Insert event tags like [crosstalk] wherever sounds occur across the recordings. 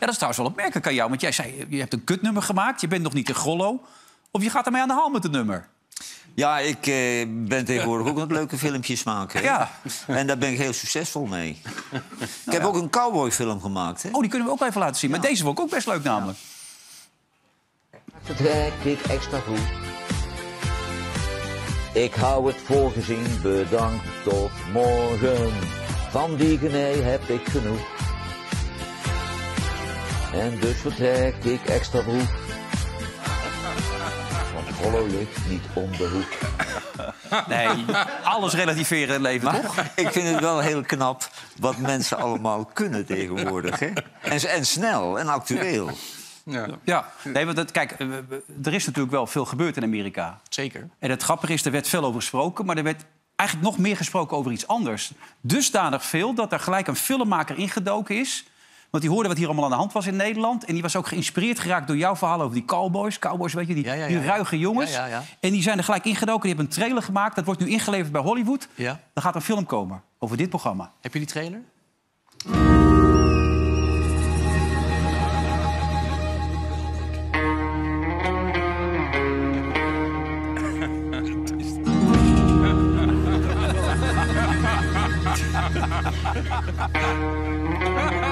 dat is trouwens wel opmerkelijk aan jou. Want jij zei, je hebt een kutnummer gemaakt. Je bent nog niet een gollo. Of je gaat ermee aan de haal met het nummer. Ja, ik eh, ben tegenwoordig ook nog leuke filmpjes maken. hè. Ja. En daar ben ik heel succesvol mee. ik heb ook een cowboyfilm gemaakt. Hè? Oh, die kunnen we ook even laten zien. Maar deze vond ik ook best leuk namelijk. vertrek ik extra vroeg. Ik hou het voor gezien, bedankt tot morgen. Van die genee heb ik genoeg. En dus vertrek ik extra vroeg. Want Gollo ligt niet om de hoek. Nee, alles relativeren in het leven, toch? Ik vind het wel heel knap wat mensen allemaal kunnen tegenwoordig. Hè? En, en snel en actueel. Ja, nee, want dat, kijk, er is natuurlijk wel veel gebeurd in Amerika. Zeker. En het grappige is, er werd veel over gesproken... maar er werd eigenlijk nog meer gesproken over iets anders. Dusdanig veel dat er gelijk een filmmaker ingedoken is... Want die hoorde wat hier allemaal aan de hand was in Nederland. En die was ook geïnspireerd geraakt door jouw verhaal over die cowboys. Cowboys, weet je, die, Ja, ja, ja, die ja. ruige jongens. Ja, ja, ja. En die zijn er gelijk ingedoken. Die hebben een trailer gemaakt. Dat wordt nu ingeleverd bij Hollywood. Ja. Er gaat een film komen over dit programma. Heb je die trailer? [laughs]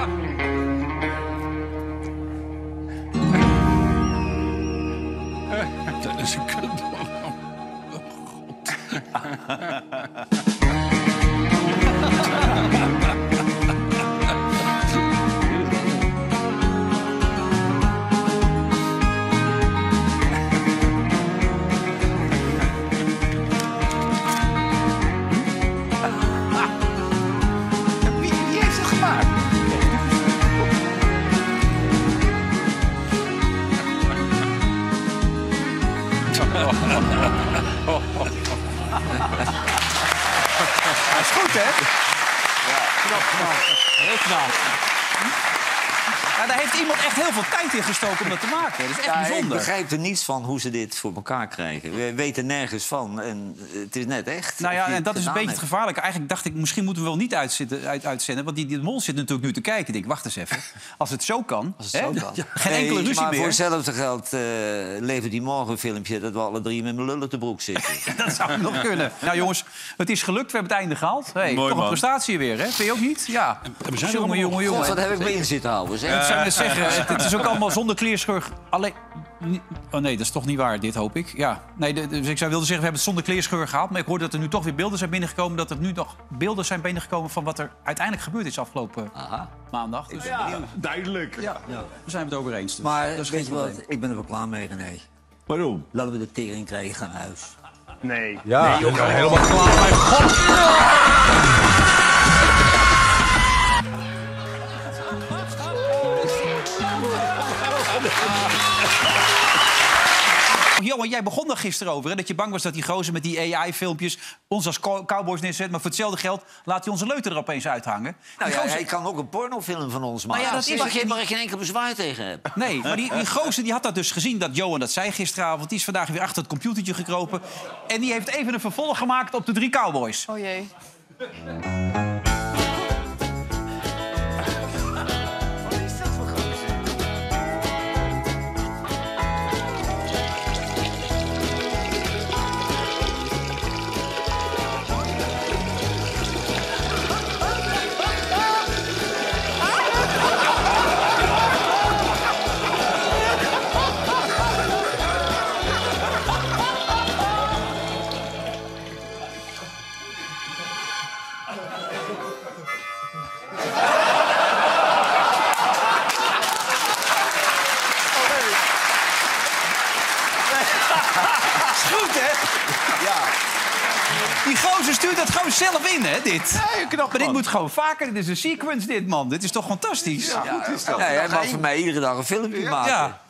Dat is een kutprogramma. Wie, Hij is goed, hè? Heel knap. Ja, daar heeft iemand echt heel veel tijd in gestoken om dat te maken. Dat is echt Ja, ik bijzonder. begrijp er niets van hoe ze dit voor elkaar krijgen. We weten nergens van en het is net echt. Nou ja, en dat is een beetje het gevaarlijke. Eigenlijk dacht ik, misschien moeten we wel niet uitzitten, uit, uitzenden. Want die, die mol zit natuurlijk nu te kijken. Ik denk, wacht eens even. [laughs] Als het zo kan. Als het hè? zo kan. Geen Nee, enkele ruzie maar meer. voor hetzelfde geld eh levert die morgen een filmpje... dat we alle drie met mijn lullen te broek zitten. [laughs] Dat zou nog kunnen. Nou jongens, het is gelukt. We hebben het einde gehaald. Hey, Mooi, toch een prestatie weer, hè? Vind je ook niet? Ja. we zijn er jongen, allemaal jongen, jongen. wat heb ik me in zitten houden, zeg. Zou net zeggen. Het, het is ook allemaal zonder kleerscheur. Alleen... Oh nee, dat is toch niet waar, dit hoop ik. Ja. Nee, dus ik zou wilde zeggen, we hebben het zonder kleerscheur gehaald. Maar ik hoor dat er nu toch weer beelden zijn binnengekomen. Dat er nu nog beelden zijn binnengekomen van wat er uiteindelijk gebeurd is afgelopen maandag. Dus Duidelijk. ja, daar zijn we het over eens. Dus. Maar dat is weet geen je wat, probleem. ik ben er wel klaar mee, René. Waarom? Laten we de tering krijgen, huis. Nee. Ja, Nee, joh, helemaal klaar. Mijn god. Johan, jij begon er gisteren over. Hè, dat je bang was dat die gozer met die AI-filmpjes ons als co- cowboys neerzet. Maar voor hetzelfde geld laat hij onze leuter er opeens uithangen. Nou ja, gozer- hij kan ook een pornofilm van ons maken. ja, dat is waar, je, waar ik geen enkel bezwaar tegen heb. [laughs] Nee, maar die, die gozer die had dat dus gezien, dat Johan dat zei gisteravond. Die is vandaag weer achter het computertje gekropen. En die heeft even een vervolg gemaakt op de drie cowboys. Oh jee. Die gozer stuurt dat gewoon zelf in, hè, dit. maar dit moet gewoon vaker. Dit is een sequence, dit, man. Dit is toch fantastisch? Ja, Ja, hij mag voor mij iedere dag een filmpje maken. Ja.